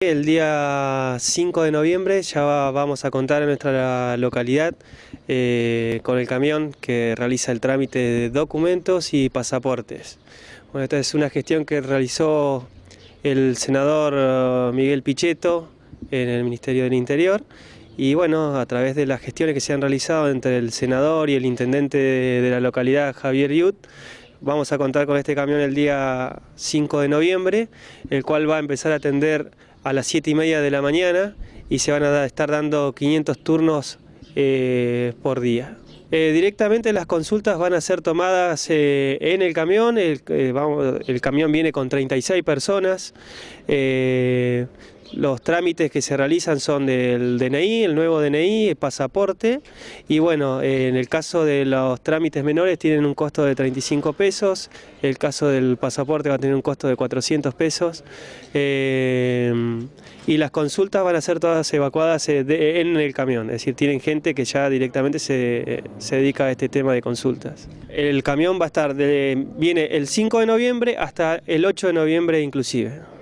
El día 5 de noviembre ya vamos a contar en nuestra localidad eh, con el camión que realiza el trámite de documentos y pasaportes. Bueno, esta es una gestión que realizó el senador eh, Miguel Pichetto en el Ministerio del Interior y bueno, a través de las gestiones que se han realizado entre el senador y el intendente de la localidad, Javier Yut, vamos a contar con este camión el día 5 de noviembre, el cual va a empezar a atender a las 7 y media de la mañana y se van a estar dando 500 turnos eh, por día. Eh, directamente las consultas van a ser tomadas eh, en el camión, el, el, camión viene con 36 personas, los trámites que se realizan son del DNI, el nuevo DNI, el pasaporte y bueno, en el caso de los trámites menores tienen un costo de 35 pesos, el caso del pasaporte va a tener un costo de 400 pesos eh, y las consultas van a ser todas evacuadas eh, en el camión, es decir, tienen gente que ya directamente se, se dedica a este tema de consultas. El camión va a estar, de, viene el 5 de noviembre hasta el 8 de noviembre inclusive.